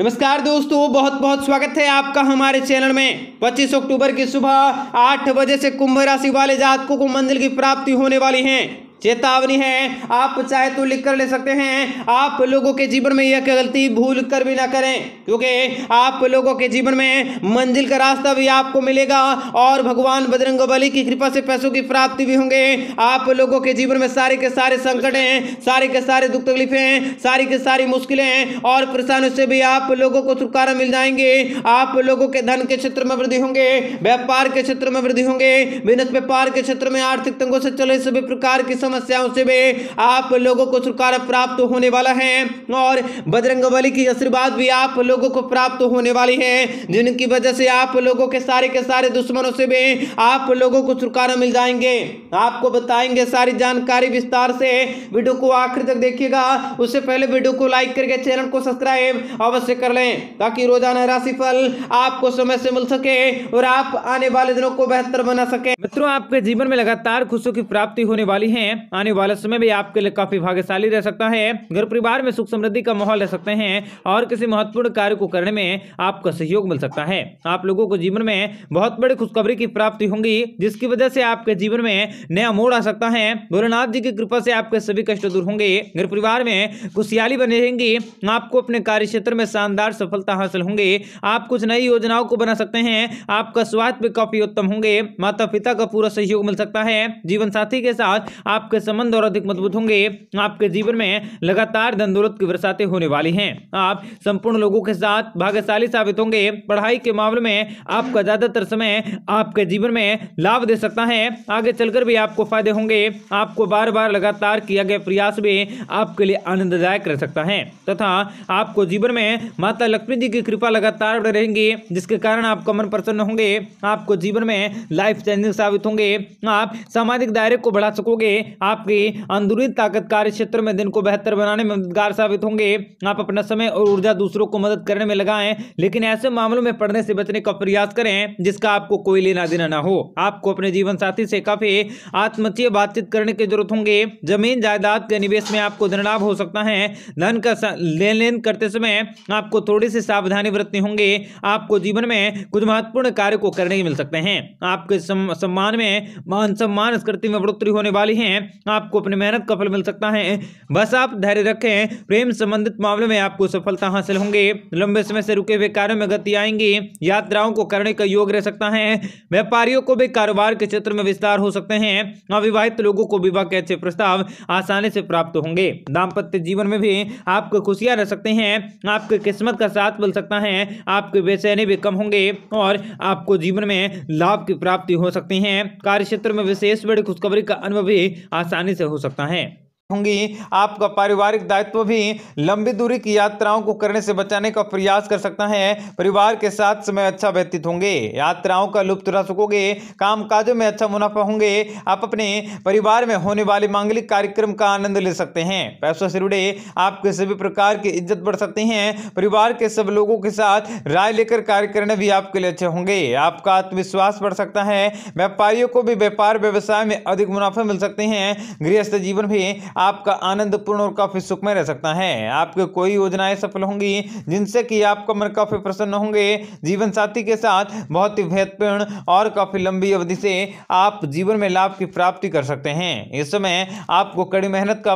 नमस्कार दोस्तों बहुत बहुत स्वागत है आपका हमारे चैनल में। 25 अक्टूबर की सुबह 8 बजे से कुंभ राशि वाले जातकों को मंजिल की प्राप्ति होने वाली है। चेतावनी है। आप चाहे तो लिख कर ले सकते हैं। आप लोगों के जीवन में यह गलती भूल कर भी ना करें, क्योंकि आप लोगों के जीवन में मंजिल का रास्ता भी आपको मिलेगा और भगवान बजरंग बली की कृपा से पैसों की प्राप्ति भी होंगे। आप लोगों के जीवन में सारे के सारे संकट हैं, सारे के सारे दुख तकलीफें सारी के सारी मुश्किलें हैं और परेशानियों से भी आप लोगों को छुटकारा मिल जाएँगे। आप लोगों के धन के क्षेत्र में वृद्धि होंगे, व्यापार के क्षेत्र में वृद्धि होंगे, बिज़नेस व्यापार के क्षेत्र में आर्थिक तंगों से चले सभी प्रकार की समस्याओं से भी आप लोगों को छुटकारा प्राप्त होने वाला है। और बजरंग बली की आशीर्वाद भी आप लोगों को प्राप्त होने वाली है। जिनकी वजह से आप लोगों के सारे के सारे दुश्मनों से भी आप लोगों को छुटकारा मिल जाएँगे। आपको बताएँगे सारी जानकारी विस्तार से। वीडियो को आखिर तक देखिएगा। उससे पहले वीडियो को लाइक करके चैनल को सब्सक्राइब अवश्य कर लें, ताकि रोज़ाना राशिफल आपको समय से मिल सके और आप आने वाले दिनों को बेहतर बना सके। मित्रों, आपके जीवन में लगातार खुशियों की प्राप्ति होने वाली है। आने वाले समय भी आपके लिए काफ़ी भाग्यशाली रह सकता है। घर परिवार में सुख समृद्धि का माहौल रह सकते हैं और किसी महत्वपूर्ण कार्य को करने में आपका सहयोग मिल सकता है। आप लोगों को जीवन में बहुत बड़ी खुशखबरी की प्राप्ति होंगी, जिसकी वजह से आपके जीवन में नया मोड़ आ सकता है। भोलेनाथ जी की कृपा से आपके सभी कष्ट दूर होंगे। घर परिवार में खुशहाली बनी रहेंगी। आपको अपने कार्य क्षेत्र में शानदार सफलता हासिल होंगे। आप कुछ नई योजनाओं को बना सकते हैं। आपका स्वास्थ्य भी काफ़ी उत्तम होंगे। माता पिता का पूरा सहयोग मिल सकता है। जीवन साथी के साथ आपके संबंध और अधिक मज़बूत होंगे। आपके जीवन में लगातार धन दौलत की बरसातें होने वाली हैं। आप संपूर्ण लोगों के साथ भाग्यशाली साबित होंगे। पढ़ाई के मामले में आपका ज़्यादातर समय आपके जीवन में लाभ दे सकता है। आगे चलकर भी आपको फ़ायदे होंगे। आपको बार बार लगातार किया गया प्रयास भी आपके लिए आनंददायक रह सकता है। तथा आपको जीवन में माता लक्ष्मी जी की कृपा लगातार रहेंगी, जिसके कारण आपका मन प्रसन्न होंगे। आपको जीवन में लाइफ चेंजिंग साबित होंगे। आप सामाजिक दायरे को बढ़ा सकोगे। आपकी अंदरूनी ताकत कार्य क्षेत्र में दिन को बेहतर बनाने में मददगार साबित होंगे। आप अपना समय और ऊर्जा दूसरों को मदद करने में लगाएँ, लेकिन ऐसे मामलों में पढ़ने से बचने का प्रयास करें, जिसका आपको कोई लेना देना ना हो। आपको अपने जीवन साथी से काफ़ी आत्मचीय बातचीत करने की ज़रूरत होंगे। ज़मीन, जायदाद के निवेश में आपको धन लाभ हो सकता है। धन का लेन देन करते समय आपको थोड़ी सी सावधानी बरतनी होंगे। आपको जीवन में कुछ महत्वपूर्ण कार्य को करने मिल सकते हैं। आपके सम्मान में, मान सम्मान स्कृति में बढ़ोतरी होने वाली है। आपको अपनी मेहनत का फल मिल सकता है। बस आप धैर्य रखें। प्रेम संबंधित मामले में आपको सफलता हासिल होंगे। लंबे समय से रुके हुए कार्यों में गति आएँगी। यात्राओं को करने का योग रह सकता है। व्यापारियों को भी कारोबार के क्षेत्र में विस्तार हो सकते हैं। अविवाहित लोगों को विवाह के अच्छे प्रस्ताव आसानी से प्राप्त होंगे। दाम्पत्य जीवन में भी आपको खुशियाँ रह सकते हैं। आपकी किस्मत का साथ मिल सकता है। आपके बेचैनी भी कम होंगे और आपको जीवन में लाभ की प्राप्ति हो सकती है। कार्य क्षेत्र में विशेष बड़ी खुशखबरी का अनुभव भी आसानी से हो सकता है। होंगी। आपका पारिवारिक दायित्व भी लंबी दूरी की यात्राओं को करने से बचाने का प्रयास कर सकता है। परिवार के साथ समय अच्छा व्यतीत होंगे। यात्राओं का लुप्त उठा सकोगे। काम काजों में अच्छा मुनाफा होंगे। आप अपने परिवार में होने वाले मांगलिक कार्यक्रम का आनंद ले सकते हैं। पैसों से जुड़े आपके सभी प्रकार की इज़्ज़त बढ़ सकती है। परिवार के सब लोगों के साथ राय लेकर कार्य करने भी आपके लिए अच्छे होंगे। आपका आत्मविश्वास बढ़ सकता है। व्यापारियों को भी व्यापार व्यवसाय में अधिक मुनाफा मिल सकते हैं। गृहस्थ जीवन भी आपका आनंद पूर्ण और काफ़ी सुखमय रह सकता है। आपके कोई योजनाएँ सफल होंगी, जिनसे कि आपका मन काफ़ी प्रसन्न होंगे। जीवन साथी के साथ बहुत ही महत्वपूर्ण और काफ़ी लंबी अवधि से आप जीवन में लाभ की प्राप्ति कर सकते हैं। इस समय आपको कड़ी मेहनत का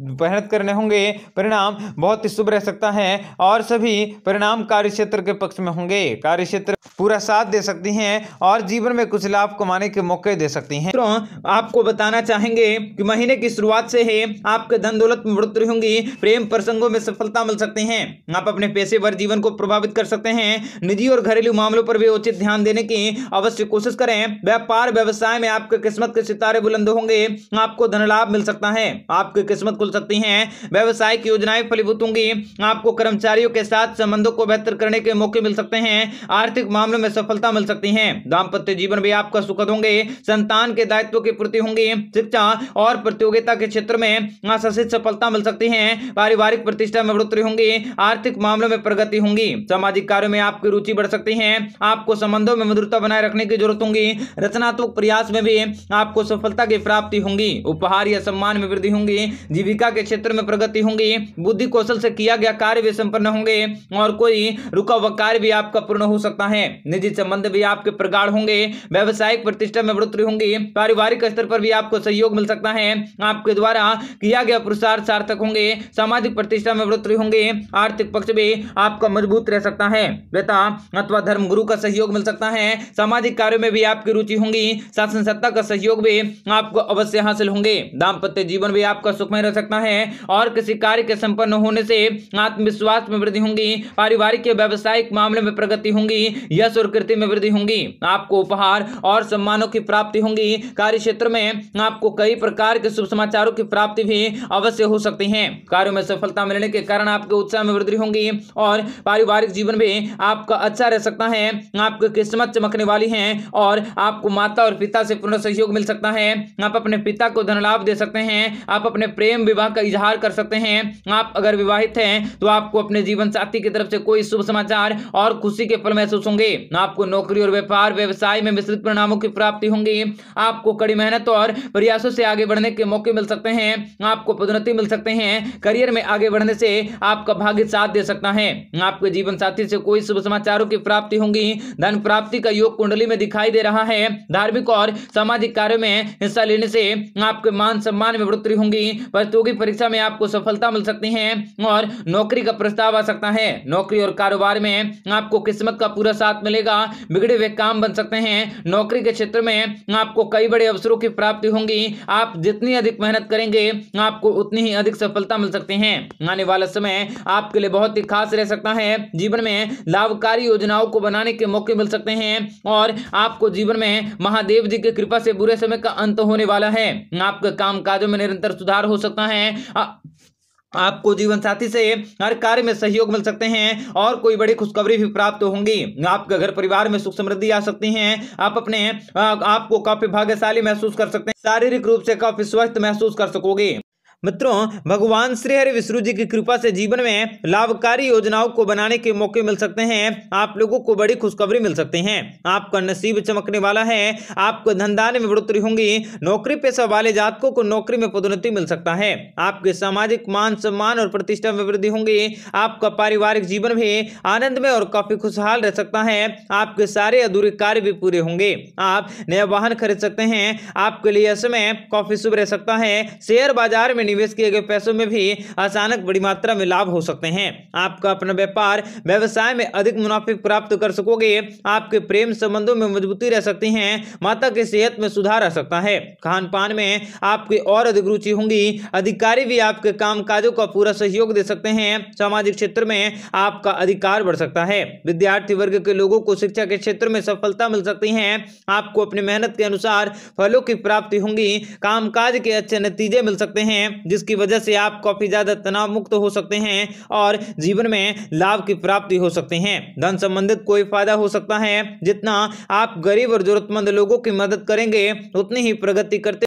मेहनत करने होंगे। परिणाम बहुत ही शुभ रह सकता है और सभी परिणाम कार्य क्षेत्र के पक्ष में होंगे। कार्य क्षेत्र पूरा साथ दे सकती हैं और जीवन में कुछ लाभ कमाने के मौके दे सकती हैं। तो आपको बताना चाहेंगे कि महीने की शुरुआत से ही आपके धन दौलत में बढ़ोतरी होंगी, प्रेम प्रसंगों में सफलता मिल सकती है। आप अपने पेशेवर जीवन को प्रभावित कर सकते हैं। निजी और घरेलू मामलों पर भी उचित ध्यान देने की अवश्य कोशिश करें। व्यापार, व्यवसाय में आपके किस्मत के सितारे बुलंद होंगे। आपको धन लाभ मिल सकता है। आपकी किस्मत खुल सकती है। व्यवसायिक योजनाएँ फलीभूत होंगी। आपको कर्मचारियों के साथ संबंधों को बेहतर करने के मौके मिल सकते हैं। आर्थिक मामलों में सफलता मिल सकती है। दाम्पत्य जीवन भी आपका सुखद होंगे। संतान के दायित्व की पूर्ति होंगी। शिक्षा और प्रतियोगिता के क्षेत्र में आशासित सफलता मिल सकती है, पारिवारिक प्रतिष्ठा में बढ़ोतरी होंगी, आर्थिक मामलों में प्रगति होंगी, सामाजिक कार्यों में आपकी रुचि बढ़ सकती है, आपको संबंधों में मधुरता बनाए रखने की ज़रूरत होंगी, रचनात्मक प्रयास में भी आपको सफलता की प्राप्ति होंगी, उपहार या सम्मान में वृद्धि होंगी, जीविका के क्षेत्र में प्रगति होंगी, बुद्धि कौशल से किया गया कार्य भी संपन्न होंगे, और कोई रुका हुआ कार्य भी आपका पूर्ण हो सकता है, निजी संबंध भी आपके प्रगाढ़ होंगे, व्यवसायिक प्रतिष्ठा में बढ़ोतरी होंगी, पारिवारिक स्तर पर भी आपको सहयोग मिल सकता है, आपके द्वारा किया गया पुरुषार्थ सार्थक होंगे, सामाजिक प्रतिष्ठा में बढ़ोतरी होंगे, आर्थिक पक्ष भी आपका मज़बूत रह सकता है। पिता अथवा धर्म गुरु का सहयोग मिल सकता है, सामाजिक कार्यों में भी आपकी रुचि होंगी, शासन सत्ता का सहयोग भी आपको अवश्य हासिल होंगे। दाम्पत्य जीवन भी आपका सुखमय रह सकता है और किसी कार्य के संपन्न होने से आत्मविश्वास में वृद्धि होंगी, पारिवारिक व्यवसायिक मामले में प्रगति होंगी, यश और कृति में वृद्धि होंगी, आपको उपहार और सम्मानों की प्राप्ति होंगी। कार्य क्षेत्र में आपको कई प्रकार के शुभ समाचारों की प्राप्ति भी अवश्य हो सकती है। कार्यों में सफलता मिलने के कारण आपके उत्साह में वृद्धि होंगी और पारिवारिक जीवन भी आपका अच्छा रह सकता है। आपकी किस्मत चमकने वाली है और आपको माता और पिता से पूर्ण सहयोग मिल सकता है। आप अपने पिता को धन लाभ दे सकते हैं। आप अपने प्रेम विवाह का इजहार कर सकते हैं। आप अगर विवाहित हैं तो आपको अपने जीवन साथी की तरफ़ से कोई शुभ समाचार और खुशी के पल महसूस होंगे। आपको नौकरी और व्यापार, व्यवसाय में मिश्रित परिणामों की प्राप्ति होंगी। आपको कड़ी मेहनत और प्रयासों से आगे बढ़ने के मौके मिल सकते हैं, आपको पदोन्नति मिल सकते हैं, करियर में आगे बढ़ने से आपका भाग्य साथ दे सकता है। आपके जीवन साथी से कोई शुभ समाचारों की प्राप्ति होंगी। धन प्राप्ति का योग कुंडली में दिखाई दे रहा है। धार्मिक और सामाजिक कार्यों में हिस्सा लेने से आपके मान सम्मान में बढ़ोतरी होंगी। प्रतियोगी परीक्षा में आपको सफलता मिल सकती है और नौकरी का प्रस्ताव आ सकता है। नौकरी और कारोबार में आपको किस्मत का पूरा साथ मिलेगा। बिगड़े हुए काम बन सकते हैं। नौकरी के क्षेत्र में आपको कई बड़े अवसरों की प्राप्ति होंगी। आप जितनी अधिक मेहनत करेंगे, आपको उतनी ही अधिक सफलता मिल सकती है। आने वाला समय आपके लिए बहुत ही खास रह सकता है। जीवन में लाभकारी योजनाओं को बनाने के मौके मिल सकते हैं और आपको जीवन में महादेव जी की कृपा से बुरे समय का अंत होने वाला है। आपके काम काजों में निरंतर सुधार हो सकता है। आपको जीवन साथी से हर कार्य में सहयोग मिल सकते हैं और कोई बड़ी खुशखबरी भी प्राप्त होंगी। आपके घर परिवार में सुख समृद्धि आ सकती है। आप अपने आपको काफ़ी भाग्यशाली महसूस कर सकते हैं। शारीरिक रूप से काफ़ी स्वस्थ महसूस कर सकोगे। मित्रों, भगवान श्री हरि विष्णु जी की कृपा से जीवन में लाभकारी योजनाओं को बनाने के मौके मिल सकते हैं। आप लोगों को बड़ी खुशखबरी मिल सकती हैं। आपका नसीब चमकने वाला है। आपको धंधाने में बढ़ोतरी होंगी। नौकरी पेशा वाले जातकों को नौकरी में पदोन्नति मिल सकता है। आपके सामाजिक मान सम्मान और प्रतिष्ठा में वृद्धि होंगी। आपका पारिवारिक जीवन भी आनंद में और काफ़ी खुशहाल रह सकता है। आपके सारे अधूरे कार्य भी पूरे होंगे। आप नया वाहन खरीद सकते हैं। आपके लिए समय काफ़ी शुभ रह सकता है। शेयर बाज़ार में निवेश किए गए पैसों में भी अचानक बड़ी मात्रा में लाभ हो सकते हैं। आपका अपना व्यापार व्यवसाय में अधिक मुनाफे प्राप्त कर सकोगे। आपके प्रेम संबंधों में मजबूती रह सकती है। माता की सेहत में सुधार आ सकता है। खान पान में आपकी और अधिक रुचि होंगी। अधिकारी भी आपके काम काजों का पूरा सहयोग दे सकते हैं। सामाजिक क्षेत्र में आपका अधिकार बढ़ सकता है। विद्यार्थी वर्ग के लोगों को शिक्षा के क्षेत्र में सफलता मिल सकती है। आपको अपनी मेहनत के अनुसार फलों की प्राप्ति होंगी। कामकाज के अच्छे नतीजे मिल सकते हैं। जिसकी वजह से आप काफ़ी ज़्यादा तनाव मुक्त हो सकते हैं और जीवन में लाभ की प्राप्ति हो सकते हैं। धन संबंधित कोई फ़ायदा हो सकता है। जितना आप गरीब और जरूरतमंद लोगों की मदद करेंगे, उतनी ही प्रगति करते